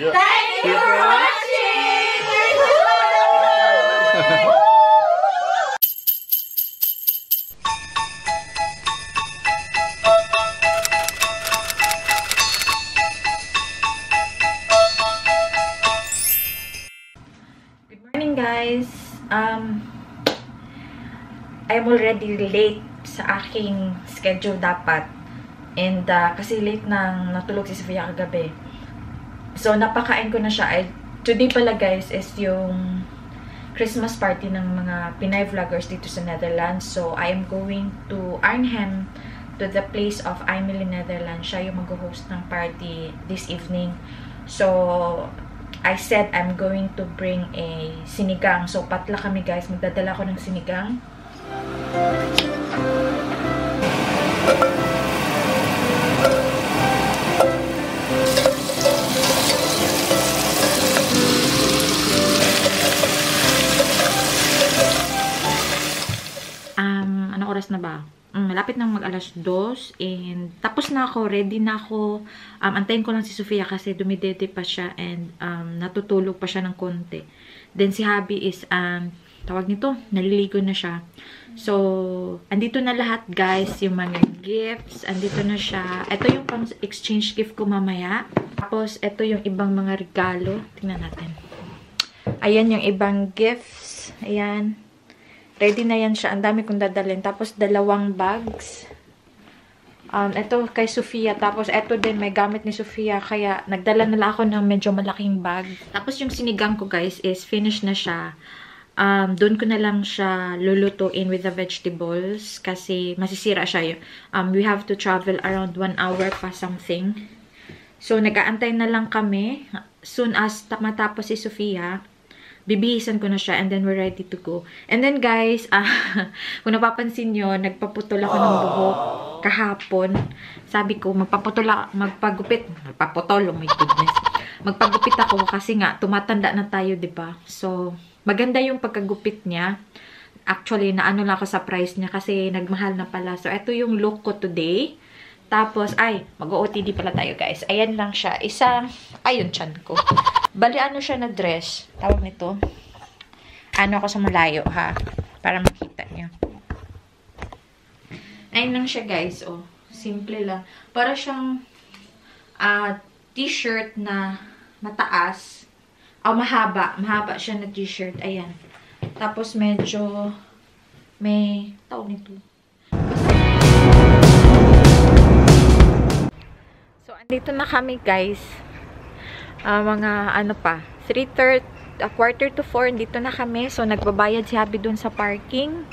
Thank you for watching! Good morning guys! Um, I'm already late sa aking schedule dapat. And uh, kasi late nang natulog si Sofia kagabi. So, napakain ko na siya. I, today pala guys is yung Christmas party ng mga Pinay vloggers dito sa Netherlands. So, I am going to Arnhem to the place of Emily Netherlands. Siya yung mag-host ng party this evening. So, I said I'm going to bring a sinigang. So, patla kami guys. Magdadala ko ng sinigang. Ano oras na ba? Mm, malapit nang mag alas 2 and tapos na ako, ready na ako. Um, antayin ko lang si Sofia kasi dumidede pa siya and um, natutulog pa siya ng konti. Then si Habi is, um, tawag nito, naliligo na siya. So, andito na lahat guys, yung mga gifts, andito na siya. Ito yung pang exchange gift ko mamaya. Tapos, ito yung ibang mga regalo. Tingnan natin. Ayan yung ibang gifts. Ayan. Ready na yan siya. Ang dami kong dadalhin. Tapos, dalawang bags. Um, ito kay Sofia. Tapos, ito din, may gamit ni Sofia. Kaya, nagdala na lang ako ng medyo malaking bag. Tapos, yung sinigang ko, guys, is finished na siya. Um, doon ko na lang siya lulutuin with the vegetables. Kasi, masisira siya. Um, we have to travel around one hour pa something. So, nag-aantay na lang kami. Soon as matapos si Sofia, bibihisan ko na siya and then we're ready to go. And then guys, uh, kung napapansin nyo, nagpaputol ako ng buhok kahapon. Sabi ko, magpaputol ako, magpagupit. Magpaputol, oh my goodness. Magpagupit ako kasi nga, tumatanda na tayo, ba diba? So, maganda yung pagkagupit niya. Actually, naano lang ako sa price niya kasi nagmahal na pala. So, ito yung look ko today. Tapos, ay, mag-OOTD pala tayo, guys. Ayan lang siya. Isa, ayun, chan ko. Bali, ano siya na dress? Tawag nito. Ano ako sa malayo, ha? Para makita niyo. Ayun lang siya, guys. Oh, simple lang. Para siyang uh, t-shirt na mataas. Oh, mahaba. Mahaba siya na t-shirt. Ayan. Tapos, medyo may, tawag nito. So, andito na kami, guys. Uh, mga, ano pa, 3.30, uh, quarter to 4, dito na kami. So, nagbabayad si Habi dun sa parking.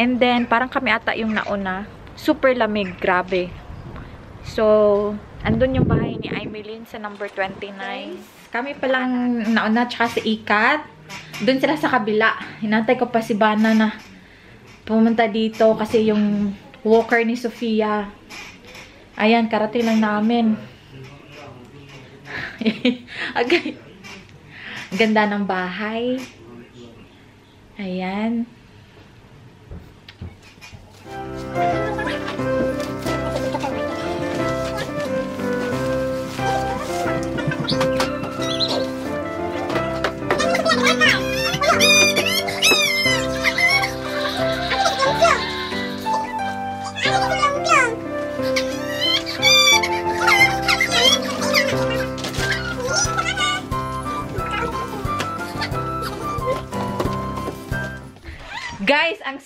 And then, parang kami ata yung nauna. Super lamig, grabe. So, andun yung bahay ni Aimelin sa number 29. Kami palang nauna, tsaka si Ikat. Doon sila sa kabila. Hinantay ko pa si Bana na pumunta dito kasi yung walker ni Sofia. Ayan, karating lang namin. Agay. Ganda ng bahay. Ayan. Guys,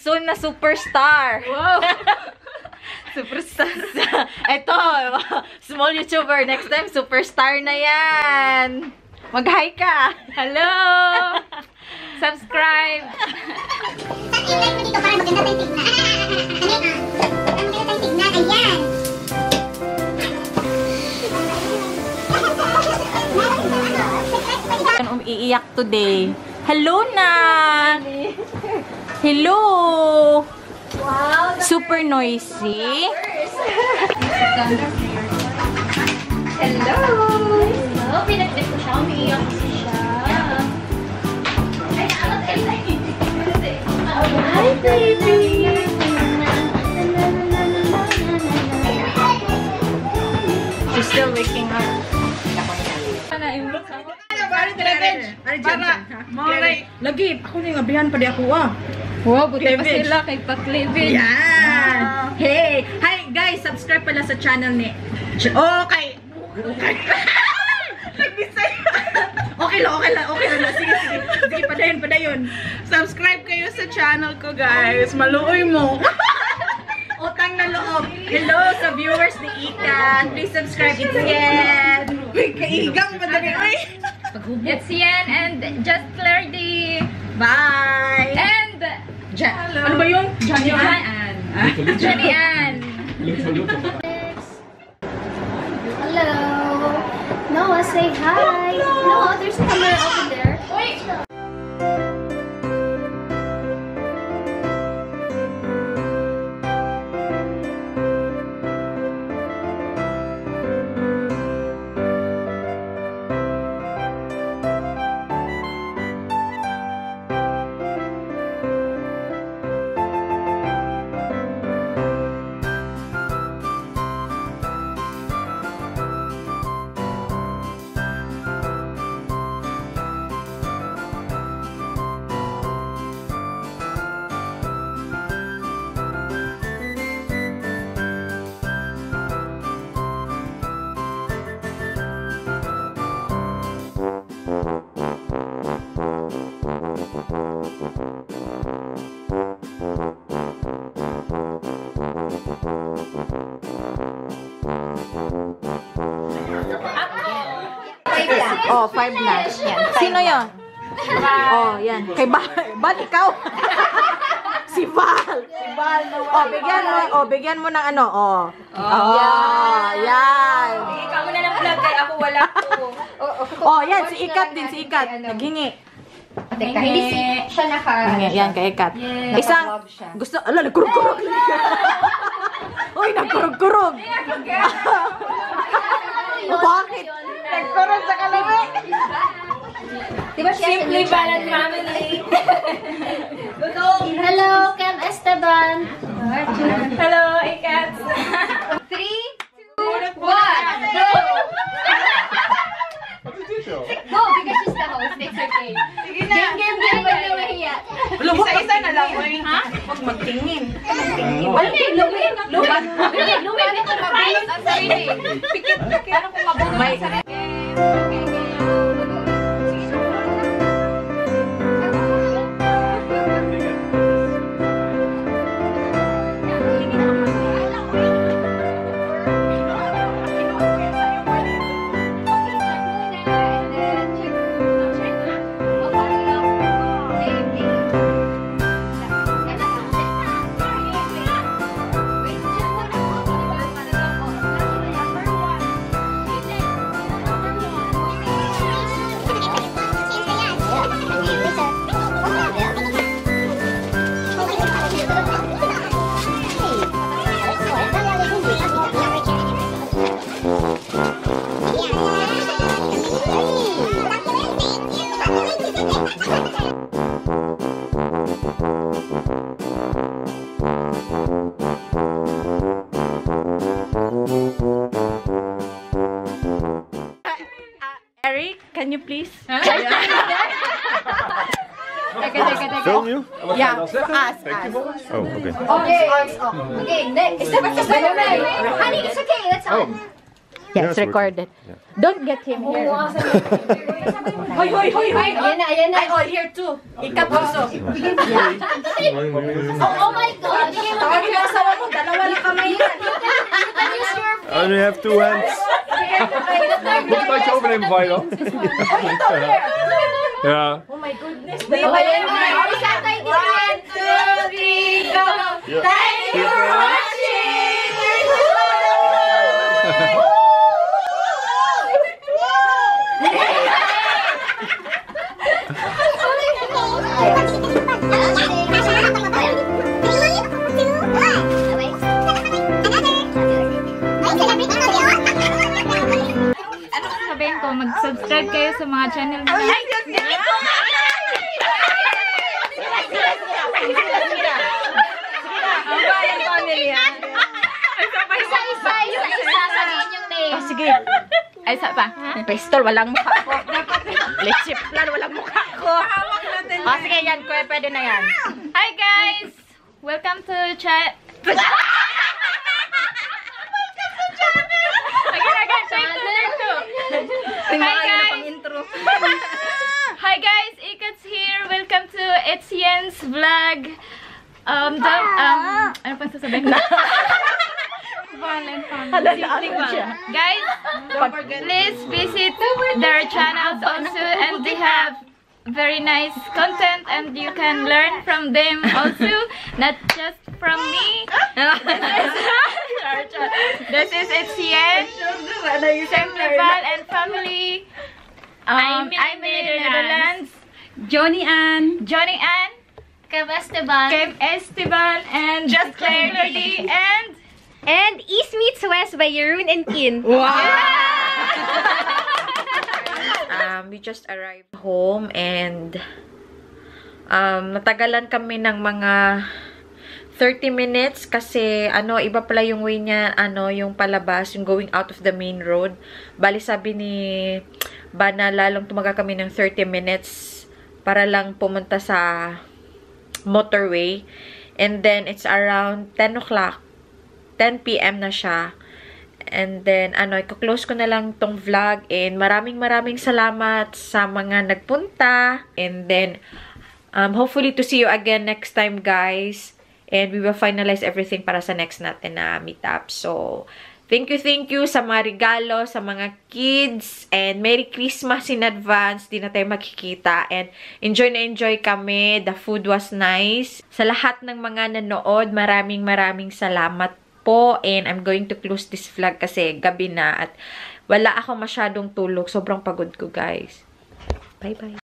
soon na superstar. Wow! superstar. Ito, small YouTuber. Next time, superstar na yan. Mag-hi ka. Hello! Subscribe! Sa-ilay mo dito para maganda tayong tignan. Ang maganda tayong tignan. Ayan. Umiiyak today. Hello na! Hello! Wow! Super noisy. Hello! Hello! Pinagdip ko siya. Umiiyak kasi siya. Ay, ano Hi, baby! She's still waking up. Para, Maray. Lagi, ako na yung abihan pa di ako ah. Wow, buti pa sila kay Paklevin. Yan! Hey! Hi guys! Subscribe pala sa channel ni... Ch- Okay! Okay. Nagbisay. okay lang, okay lang, okay lang. Sige, sige. Sige, padayon, padayon. Subscribe kayo sa channel ko, guys. Maluoy mo. Utang na loob. Hello sa viewers ni Ikan. Please subscribe. It's Yen. Uy, kaigang pa dali. Uy. It's Yan and Just Clarity. Bye! And Ja- ano ba yun? Johnny Johnny Ann. Johnny Ann. Hello. Noah, say hi. Noah, there's a camera over there. Oh, five na. Yan. Sino yun? Oh, yan. Kay Val. Val, ikaw. si Val. Si Val. Oh, bigyan mo. Oh, bigyan mo ng ano. Oh. Oh, yan. Ikaw mo na ng vlog kaya ako wala po. Oh, yan. Si Ikat din. Si Ikat. Naghingi. Teka, hindi si siya naka. Hingi. Yan, kay Ikat. Yes. Isang, gusto, ala, nagkurog-kurog. Uy, nagkurog-kurog. Bakit? Nagkurog sa kalami. Diba siya Simply Balance Family. Hello, Cam Esteban. Hello, Ikat. Three, two, one, go! Go, because she's the host. It's okay. Sige na. Game, game, game. Wag na mahiya. Isa-isa na lang. Uy. Huwag magtingin. Lumi, lumi, lumi. Lumi, lumi. Ito prize. Pikit, pikit. Ano kung mabunod May- sa can you please? Teka, teka, teka. Film you? Yeah, us, us. Oh, oh, okay. Okay. Okay, next. Step by. Honey, it's okay. Let's on. Yes, it's working. recorded. Don't get him oh, here. Hoy, hoy, hoy, hoy. Ayan na, ayan na. Ay, oh, here too. Ikat also. Oh, oh my God. Tawag mo yung asawa mo. Dalawa lang kamay yan. I only have two hands. Moet je dat je over nemen, Viola? Ja. Dalawa Ayan yan. na. One, two, three, go. Thank you for Ano mga channel. Ay, family yan. Isa-isa, isa-isa sabihin yung name. Sige. Ay, sa pa? Pistol, walang mukha ko. Lechip plan, walang mukha ko. Oh, sige, yan. Kuya, pwede na yan. Hi guys! Welcome to chat. Welcome to Etienne's vlog. Um, the, um, ano pa sasabihin ko? Guys, please visit their channels also and they have very nice content and you can learn from them also, not just from me. this is Etienne, Semleval and family. Um, I'm in the Netherlands. Johnny Ann. Johnny Ann, Kev Esteban. Kev Esteban, and just Claire Lily, and And East Meets West by Jeroen and Kin. Um, we just arrived home and um, natagalan kami ng mga 30 minutes kasi ano, iba pala yung way niya, ano, yung palabas, yung going out of the main road. Bali sabi ni Bana, lalong tumaga kami ng 30 minutes para lang pumunta sa motorway. And then, it's around 10 o'clock. 10 p.m. na siya. And then, ano, i-close ko na lang tong vlog. And maraming maraming salamat sa mga nagpunta. And then, um, hopefully to see you again next time, guys. And we will finalize everything para sa next natin na meetup. So, thank you, thank you sa mga regalo, sa mga kids. And Merry Christmas in advance. Di na tayo makikita. And enjoy na enjoy kami. The food was nice. Sa lahat ng mga nanood, maraming maraming salamat po. And I'm going to close this vlog kasi gabi na. At wala ako masyadong tulog. Sobrang pagod ko, guys. Bye-bye.